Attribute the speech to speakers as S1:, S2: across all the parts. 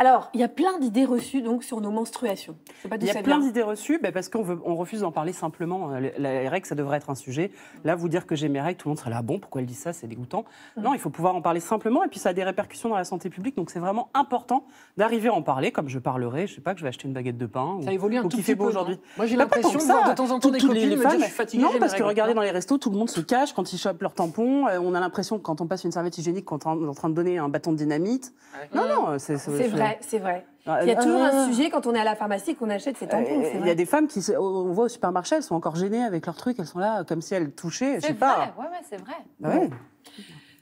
S1: Alors, il y a plein d'idées reçues donc sur nos menstruations. Pas
S2: Il y a plein d'idées reçues bah, parce qu'on on refuse d'en parler simplement. Euh, Les, les règles, ça devrait être un sujet. Là, vous dire que j'ai mes règles, tout le monde serait là, Ah bon, pourquoi elle dit ça, c'est dégoûtant.
S1: Mm.
S2: Non, il faut pouvoir en parler simplement et puis ça a des répercussions dans la santé publique. Donc c'est vraiment important d'arriver à en parler, comme je parlerai, je sais pas, que je vais acheter une baguette de pain.
S3: Ça
S2: ou,
S3: évolue un
S2: ou
S3: tout
S2: qu'il fait
S3: petit
S2: beau
S3: peu,
S2: aujourd'hui.
S3: Moi, j'ai l'impression de voir de temps en temps des copines
S2: les, les
S3: me dire, je suis fatiguée,
S2: Non, parce que regardez dans les restos, tout le monde se cache quand ils chopent leur tampon. Euh, On a l'impression que quand on passe une serviette hygiénique, qu'on est en train de donner un bâton de dynamite. Non, non, c'est
S1: C'est vrai, c'est vrai.
S2: Ah,
S1: Il y a toujours
S2: ah,
S1: un sujet quand on est à la pharmacie qu'on achète ses tampons.
S2: Euh, Il y a des femmes qui, on voit au supermarché, elles sont encore gênées avec leurs trucs, elles sont là comme si elles touchaient, je
S4: C'est
S2: sais
S4: vrai,
S2: pas.
S4: ouais, ouais, c'est vrai.
S2: Ouais.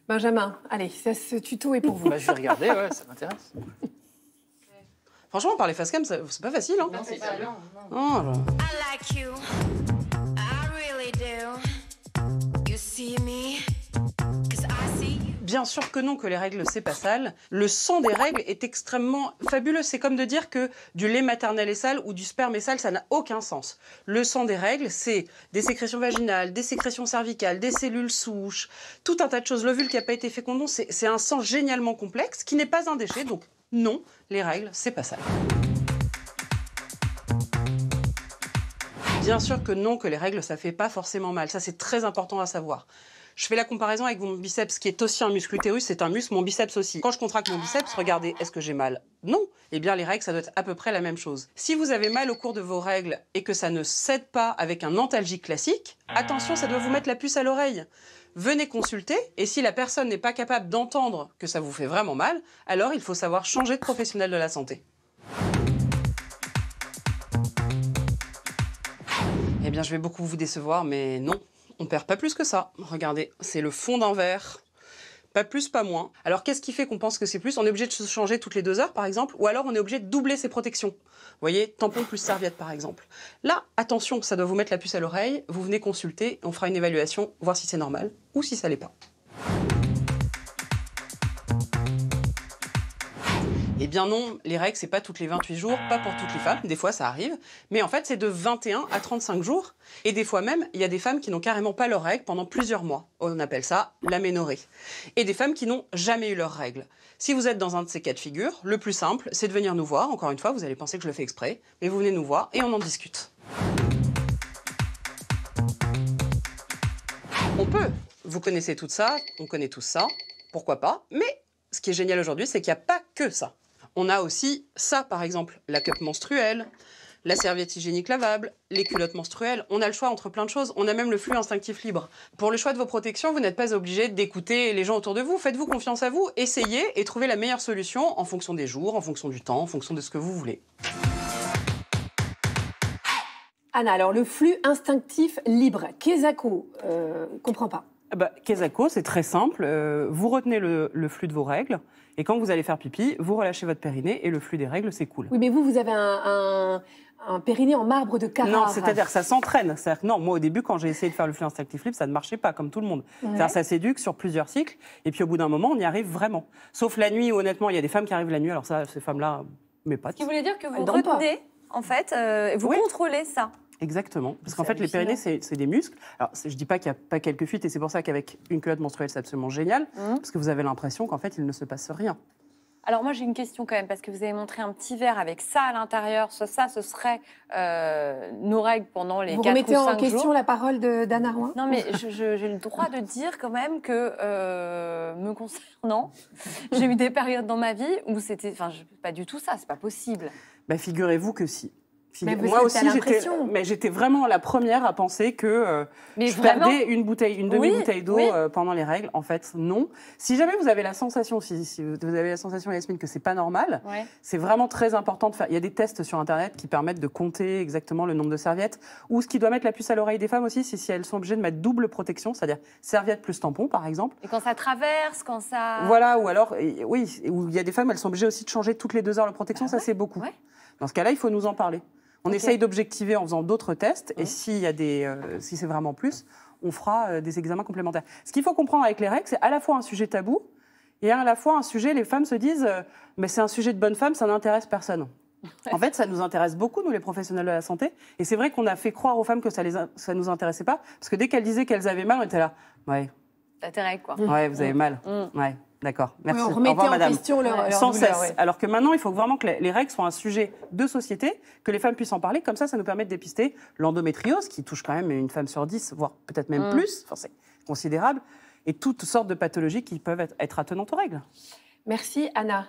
S1: Benjamin, allez, ça, ce tuto est pour vous.
S3: Bah, je vais regarder, ouais, ça m'intéresse.
S2: Franchement, parler face cam, ça- c'est pas facile. Hein
S4: C'est pas long, non.
S2: Oh, là.
S5: I like you.
S2: Bien sûr que non, que les règles, c'est pas sale. Le sang des règles est extrêmement fabuleux. C'est comme de dire que du lait maternel est sale ou du sperme est sale, ça n'a aucun sens. Le sang des règles, c'est des sécrétions vaginales, des sécrétions cervicales, des cellules souches, tout un tas de choses. L'ovule qui n'a pas été fécondé, c'est un sang génialement complexe qui n'est pas un déchet. Donc non, les règles, c'est pas sale. Bien sûr que non, que les règles, ça fait pas forcément mal. Ça, c'est très important à savoir. Je fais la comparaison avec mon biceps, qui est aussi un muscle utérus, c'est un muscle, mon biceps aussi. Quand je contracte mon biceps, regardez, est-ce que j'ai mal? Non. Eh bien, les règles, ça doit être à peu près la même chose. Si vous avez mal au cours de vos règles et que ça ne cède pas avec un antalgique classique, attention, ça doit vous mettre la puce à l'oreille. Venez consulter, et si la personne n'est pas capable d'entendre que ça vous fait vraiment mal, alors il faut savoir changer de professionnel de la santé. Eh bien, je vais beaucoup vous décevoir, mais non, on perd pas plus que ça. Regardez, c'est le fond d'un verre. Pas plus, pas moins. Alors, qu'est-ce qui fait qu'on pense que c'est plus? On est obligé de se changer toutes les deux heures, par exemple, ou alors on est obligé de doubler ses protections. Vous voyez, tampon plus serviette, par exemple. Là, attention, ça doit vous mettre la puce à l'oreille. Vous venez consulter, on fera une évaluation, voir si c'est normal ou si ça l'est pas. Eh bien non, les règles, c'est pas toutes les 28 jours, pas pour toutes les femmes, des fois ça arrive, mais en fait c'est de 21 à 35 jours, et des fois même, il y a des femmes qui n'ont carrément pas leurs règles pendant plusieurs mois. On appelle ça l'aménorrhée. Et des femmes qui n'ont jamais eu leurs règles. Si vous êtes dans un de ces cas de figure, le plus simple, c'est de venir nous voir. Encore une fois, vous allez penser que je le fais exprès, mais vous venez nous voir et on en discute. On peut. Vous connaissez tout ça, on connaît tout ça, pourquoi pas, mais ce qui est génial aujourd'hui, c'est qu'il n'y a pas que ça. On a aussi ça, par exemple, la cup menstruelle, la serviette hygiénique lavable, les culottes menstruelles. On a le choix entre plein de choses. On a même le flux instinctif libre. Pour le choix de vos protections, vous n'êtes pas obligé d'écouter les gens autour de vous. Faites-vous confiance à vous, essayez et trouvez la meilleure solution en fonction des jours, en fonction du temps, en fonction de ce que vous voulez.
S1: Anna, alors le flux instinctif libre, Kezako, euh, comprend pas.
S2: Ah Bah, Kesako, c'est très simple. Euh, vous retenez le, le flux de vos règles et quand vous allez faire pipi, vous relâchez votre périnée et le flux des règles s'écoule.
S1: Oui, mais vous, vous avez un, un, un périnée en marbre de Carrare.
S2: Non, c'est-à-dire que ça s'entraîne. C'est-à-dire non, moi au début, quand j'ai essayé de faire le flux instinctif libre, ça ne marchait pas comme tout le monde. C'est-à-dire que ça s'éduque sur plusieurs cycles et puis au bout d'un moment, on y arrive vraiment. Sauf la nuit, où, honnêtement, il y a des femmes qui arrivent la nuit. Alors ça, ces femmes-là, mes potes.
S4: Ce qui voulait dire que vous
S1: pas.
S4: retenez, en fait, euh, et vous
S2: Oui.
S4: contrôlez ça.
S2: Exactement. Parce qu'en fait, les périnnées, c'est des muscles. Alors, je dis pas qu'il n'y a pas quelques fuites, et c'est pour ça qu'avec une culotte menstruelle, c'est absolument génial,
S4: Mhm.
S2: parce que vous avez l'impression qu'en fait, il ne se passe rien.
S4: Alors moi j'ai une question quand même parce que vous avez montré un petit verre avec ça à l'intérieur. Ça, ça ce serait euh, nos règles pendant les
S1: Vous
S4: 4
S1: remettez
S4: ou
S1: en
S4: 5
S1: question
S4: jours.
S1: la parole de- d'Anna Rouen
S4: Non mais j'ai le droit de dire quand même que euh, me concernant, j'ai eu des périodes dans ma vie où c'était, enfin je- pas du tout ça, c'est pas possible.
S2: Bah, figurez-vous que si.
S1: Mais
S2: Moi aussi, j'étais, mais j'étais vraiment la première à penser que euh, je
S4: vraiment,
S2: perdais une bouteille, une
S4: Oui,
S2: demi-bouteille d'eau
S4: oui.
S2: euh, pendant les règles. En fait, non. Si jamais vous avez la sensation, si, si vous avez la sensation, Yasmine, que c'est pas normal,
S4: Ouais.
S2: c'est vraiment très important de faire. Il y a des tests sur Internet qui permettent de compter exactement le nombre de serviettes. Ou ce qui doit mettre la puce à l'oreille des femmes aussi, c'est si elles sont obligées de mettre double protection, c'est-à-dire serviette plus tampon, par exemple.
S4: Et quand ça traverse, quand ça.
S2: Voilà, ou alors, oui, où il y a des femmes, elles sont obligées aussi de changer toutes les deux heures la protection,
S4: Bah
S2: ça
S4: ouais,
S2: c'est beaucoup.
S4: ouais.
S2: Dans ce cas-là, il faut nous en parler. On essaye d'objectiver en faisant d'autres tests, et
S4: Mhm.
S2: s'il y a des, euh, si c'est vraiment plus, on fera euh, des examens complémentaires. Ce qu'il faut comprendre avec les règles, c'est à la fois un sujet tabou, et à la fois un sujet, les femmes se disent, euh, mais c'est un sujet de bonne femme, ça n'intéresse personne. En fait, ça nous intéresse beaucoup, nous, les professionnels de la santé. Et c'est vrai qu'on a fait croire aux femmes que ça ne ça nous intéressait pas. Parce que dès qu'elles disaient qu'elles avaient mal, on était là. Ouais,
S4: T'as tes règles, quoi.
S2: ouais, vous avez mal.
S4: Mm.
S2: Ouais. D'accord, merci.
S1: on
S2: Au
S1: remettait
S2: revoir,
S1: en
S2: madame.
S1: question leur, leur
S2: Sans
S1: douleur,
S2: cesse.
S1: ouais.
S2: Alors que maintenant, il faut vraiment que les, les règles soient un sujet de société, que les femmes puissent en parler. Comme ça, ça nous permet de dépister l'endométriose, qui touche quand même une femme sur dix, voire peut-être même
S4: Mm.
S2: plus. Enfin, c'est considérable. Et toutes sortes de pathologies qui peuvent être, être attenantes aux règles.
S1: Merci Anna.